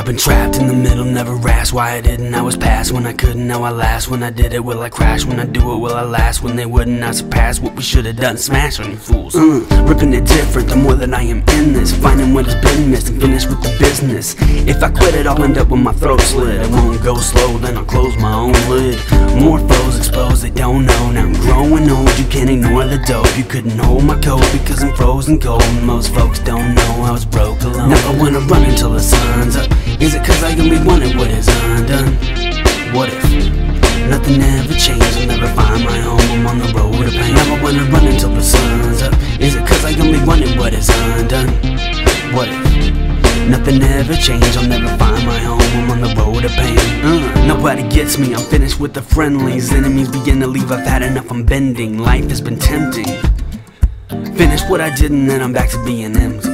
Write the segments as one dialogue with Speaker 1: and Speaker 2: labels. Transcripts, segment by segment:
Speaker 1: I've been trapped in the middle, never asked why I didn't. I was past when I couldn't, now I last. When I did it, will I crash? When I do it, will I last? When they wouldn't, I surpass what we should have done. Smash on you fools. Uh, ripping it different, the more that I am in this. Finding what has been missed and finish with the business. If I quit it, I'll end up with my throat slit. I won't go slow, then I'll close my own lid. More foes exposed, they don't know. Now I'm growing old, you can't ignore the dope. You couldn't hold my coat because I'm frozen cold. Most folks don't know I was broke alone. Never wanna run until the sun's up. Is it cause I only wanted what is undone? What if nothing ever changed? I'll never find my home, I'm on the road to pain. Never wanna run until the sun's up. Is it cause I only wanted what is undone? What if nothing ever changed? I'll never find my home, I'm on the road to pain. Uh, nobody gets me, I'm finished with the friendlies. Enemies begin to leave, I've had enough, I'm bending. Life has been tempting. Finish what I did and then I'm back to being empty.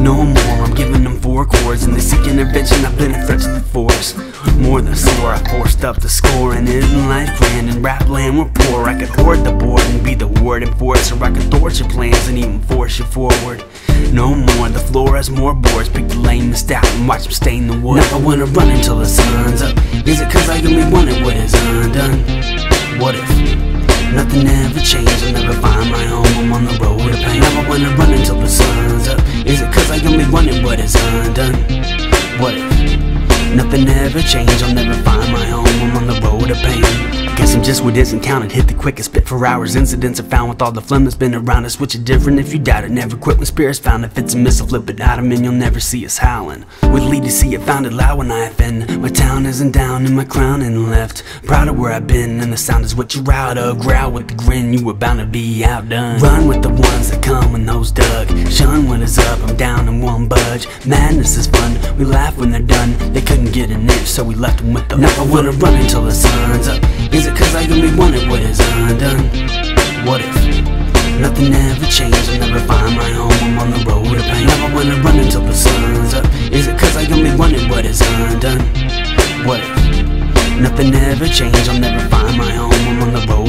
Speaker 1: No more, I'm giving them four chords and they seek intervention. I've been a threat to the force. More than sore, I forced up the score and in life grand and rap land we're poor. I could hoard the board and be the word enforcer. I could thwart your plans and even force you forward. No more, the floor has more boards. Pick the lamest out and watch them stain the wood. Never wanna run until the sun's up. Is it cause I only wanted what is undone? What if? Nothing ever changed, I'll never find my home, I'm on the road to pain Never wanna run until the sun's up Is it cause I only wanted what is undone? What if? Nothing ever changed, I'll never find my home, I'm on the road to pain Guess I'm just what isn't counted, hit the quickest, spit for hours. Incidents are found with all the phlegm that's been around us Which it different. If you doubt it, never quit. When spirits found If it's a missile, flip it at 'em and you'll never see us howling. With lead to see it founded loud when I offend My town isn't down and my crown and left. Proud of where I've been and the sound is what you're out of. Growl with the grin, you were bound to be outdone. Run with the ones that come when those dug Shun when it's up, I'm down and won't budge Madness is fun, we laugh when they're done They couldn't get an inch, so we left them with the Never wanna run until the sun's up Is it cause I only wanted what is undone? What if? Nothing ever changed, I'll never find my home, I'm on the road to pain Never wanna run until the sun's up Is it cause I only wanted what is undone? What if? Nothing ever changed, I'll never find my home, I'm on the road